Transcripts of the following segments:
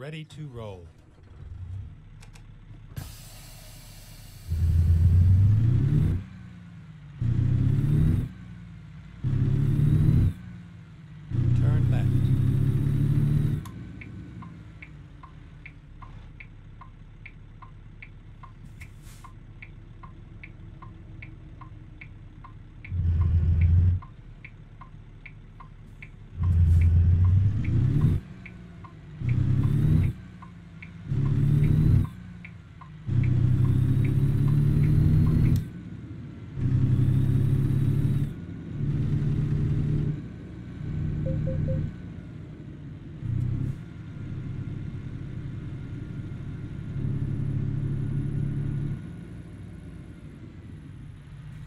Ready to roll. Turn left.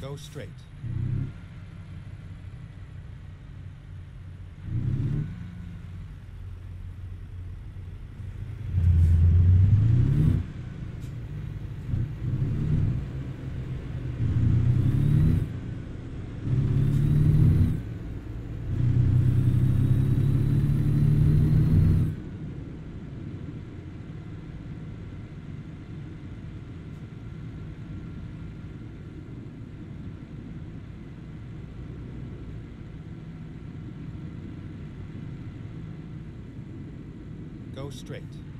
Go straight. Go straight.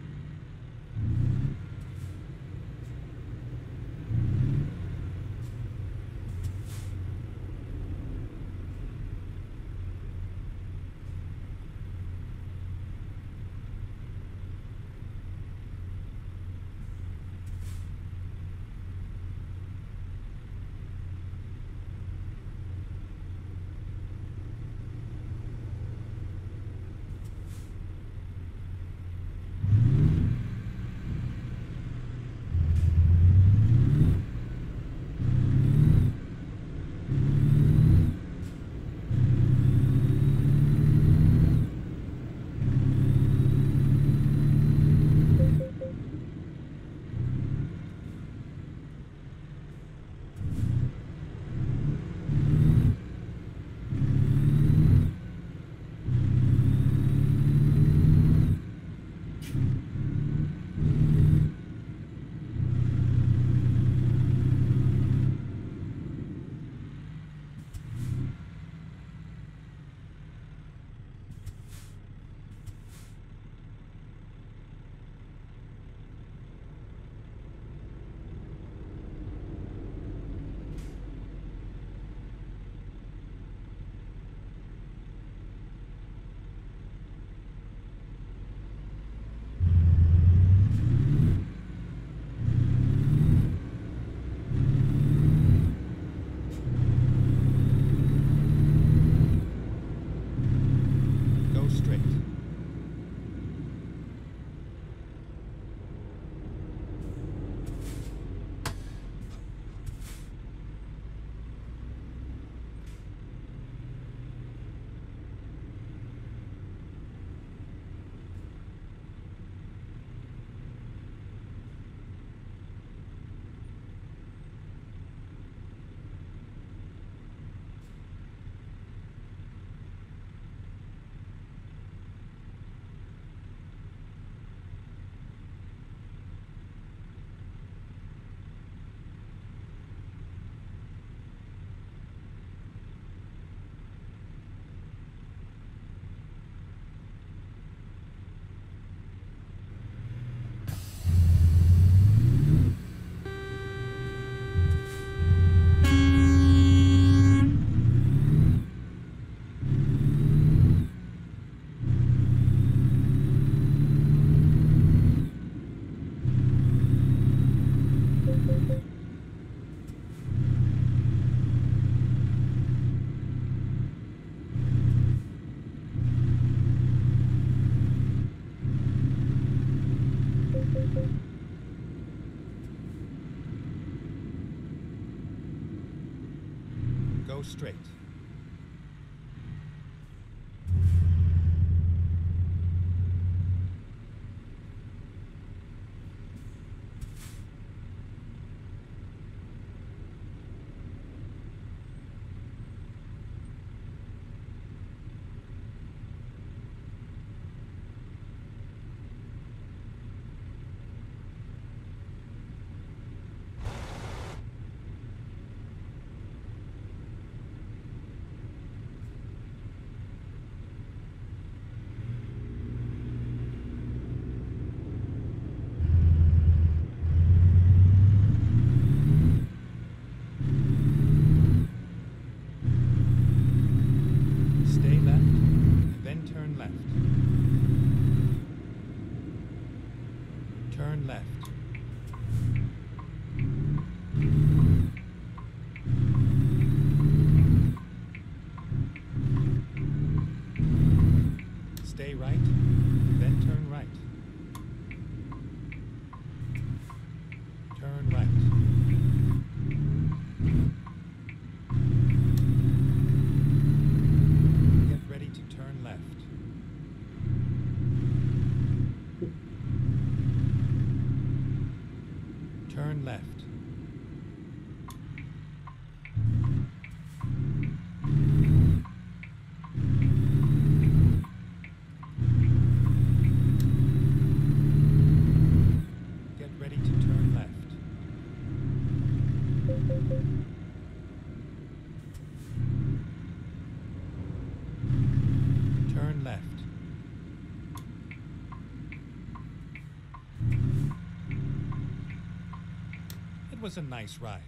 Was a nice ride.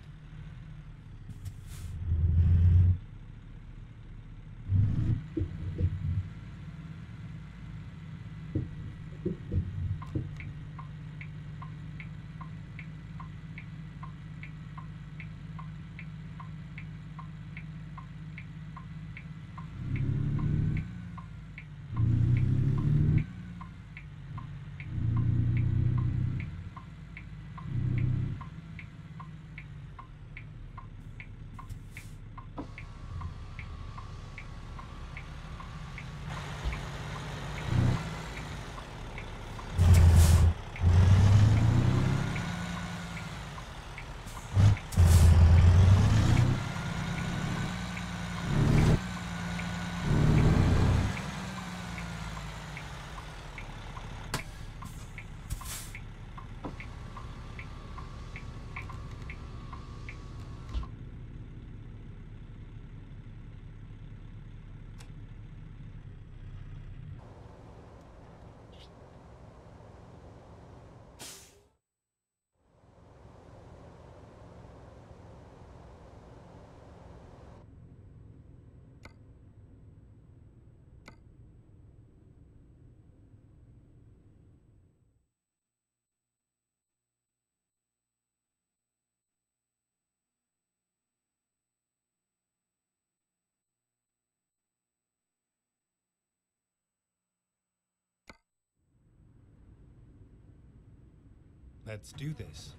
Let's do this.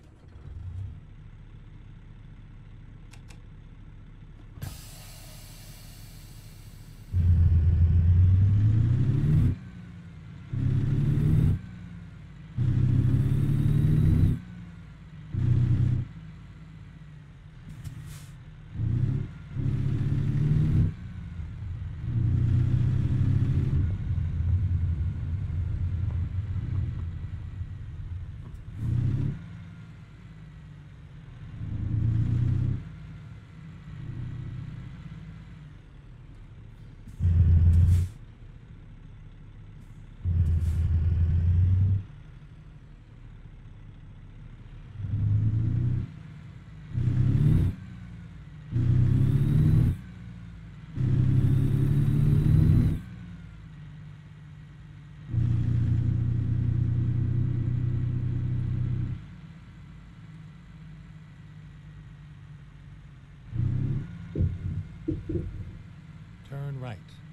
Right.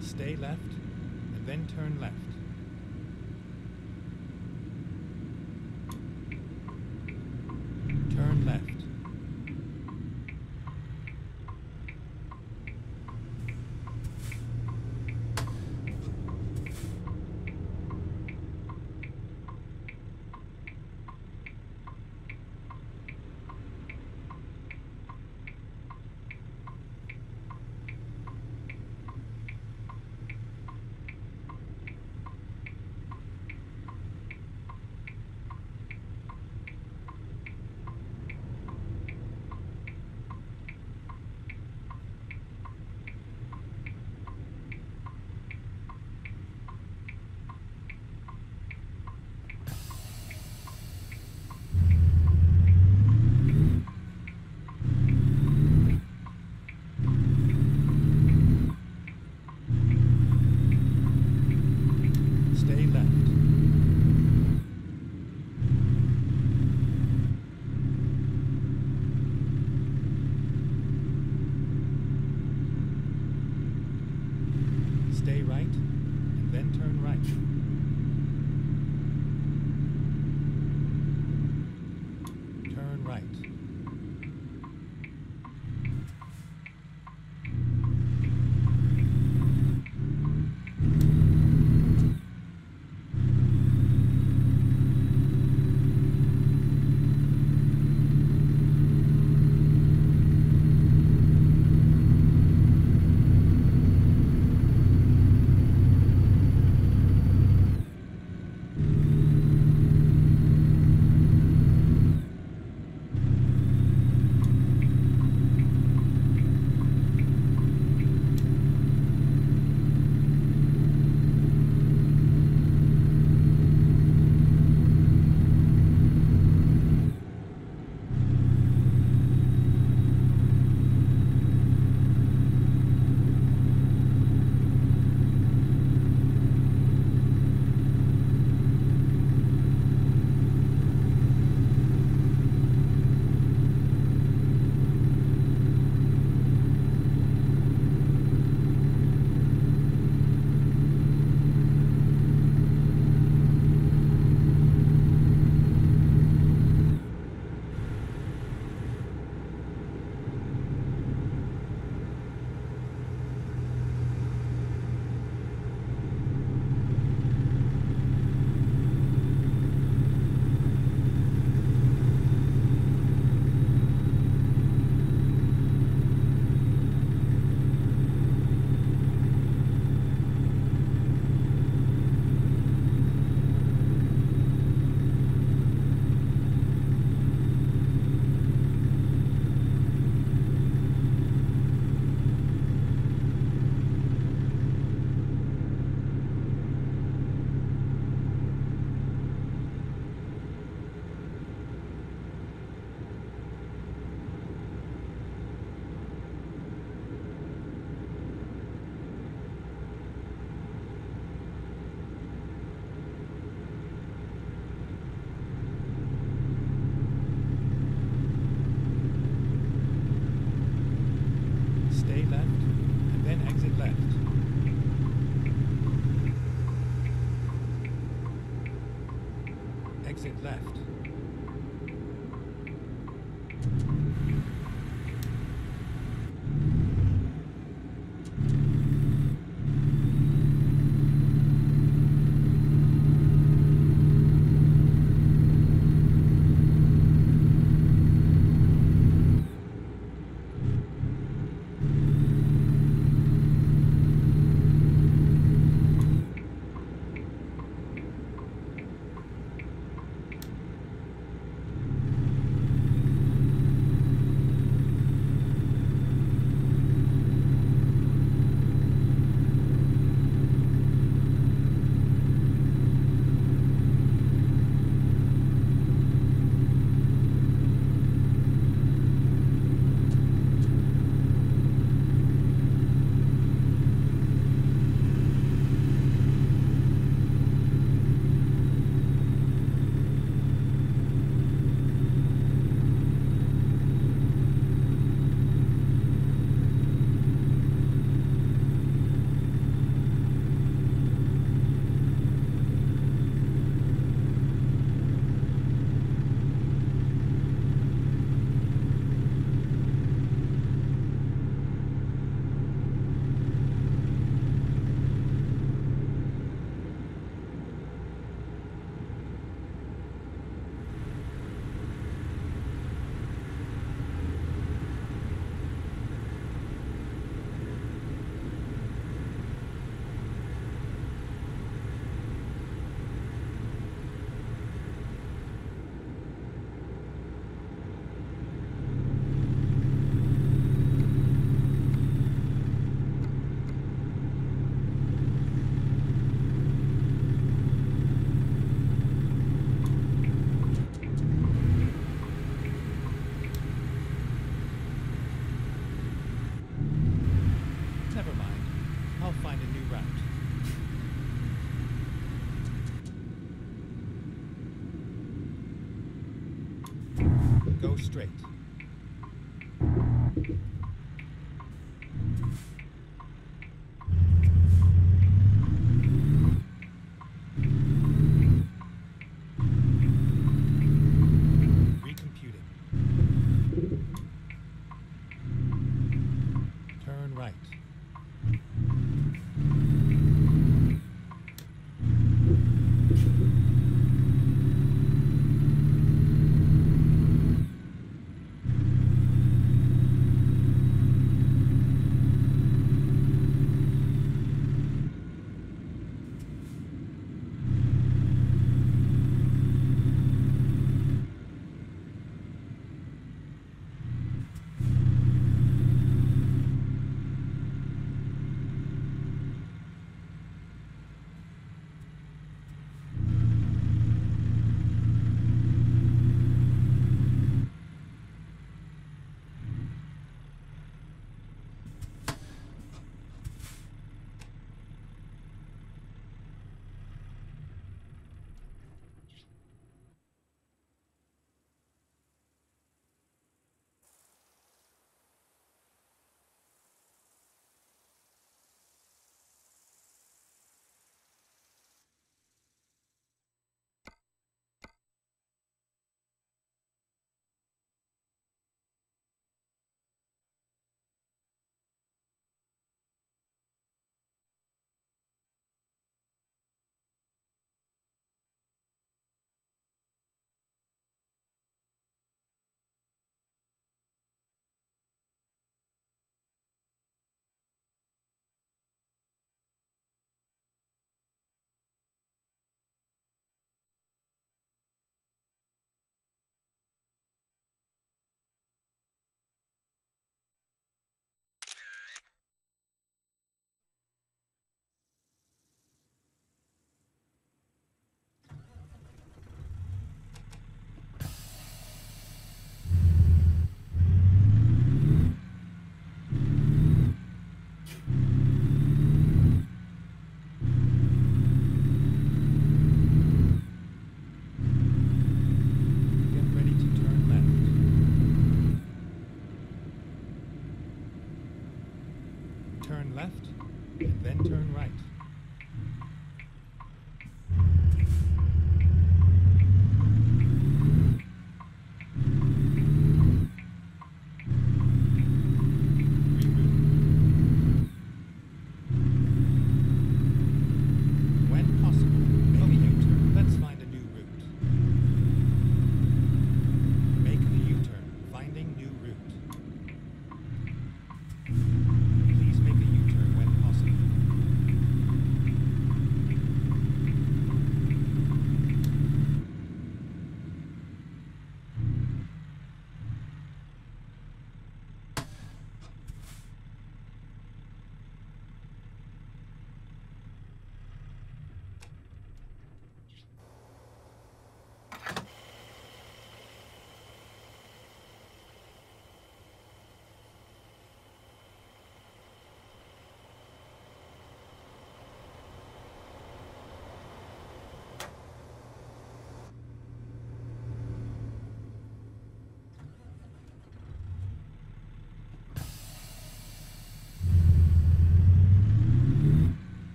Stay left and then turn left. Turn left. Stay left. Stay right and then turn right.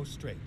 Go straight.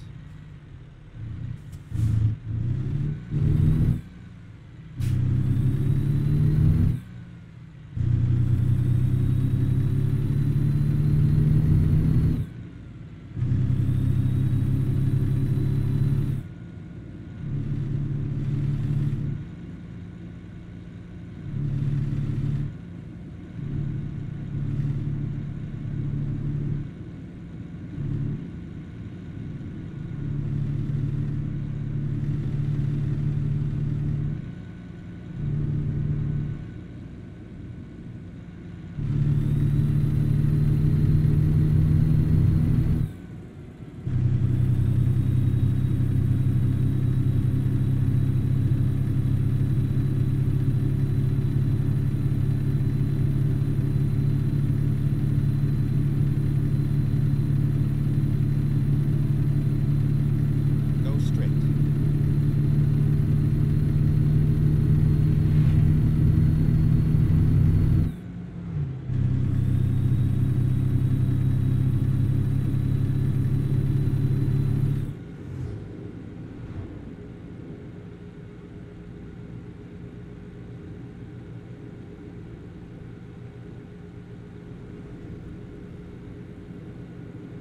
Go straight. Go straight.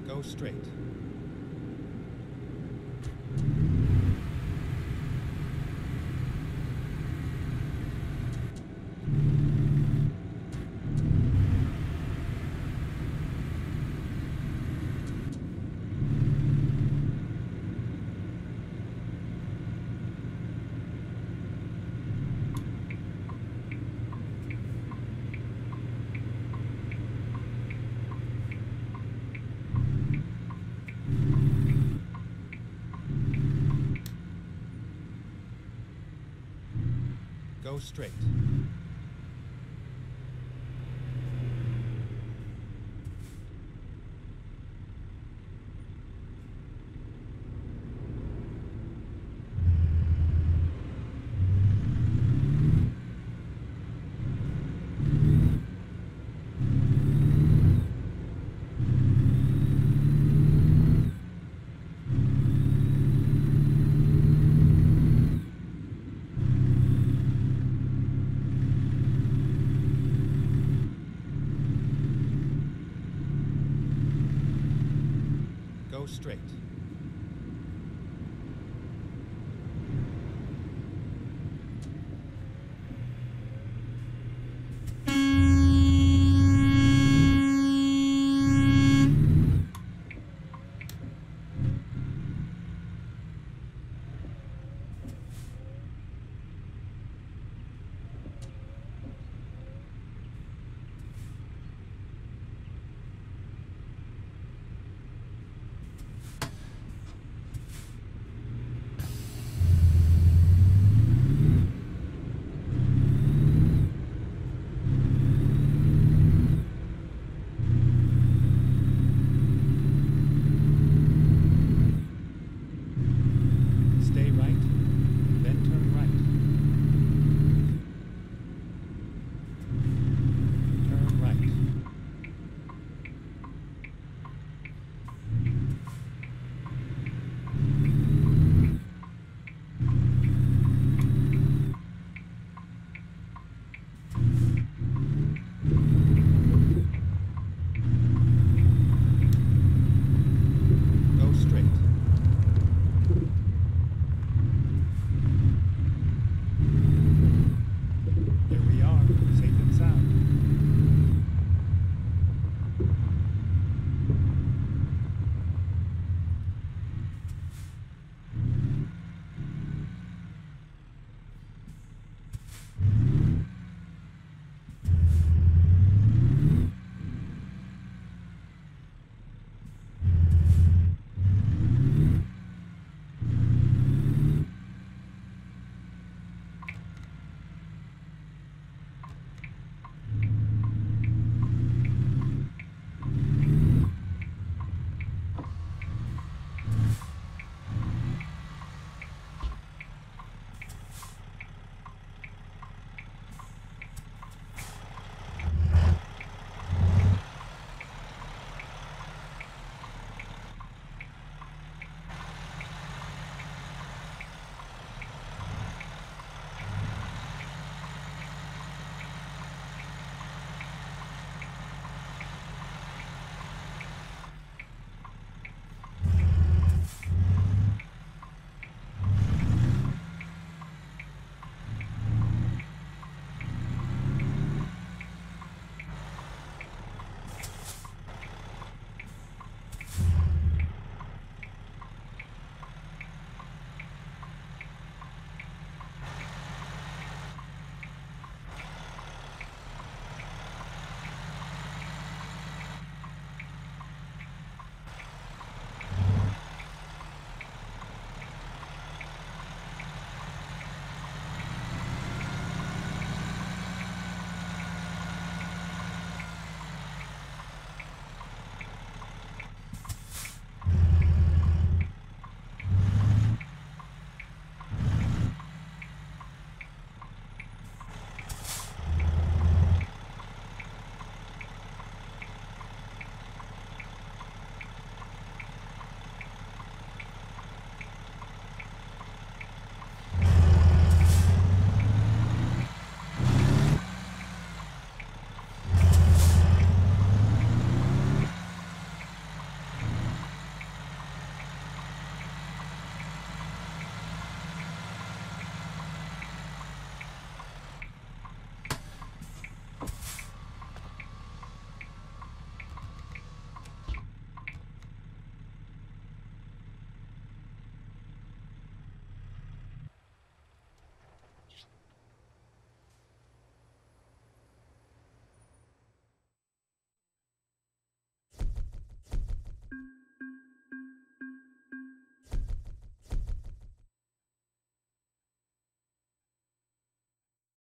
Go straight. Go straight.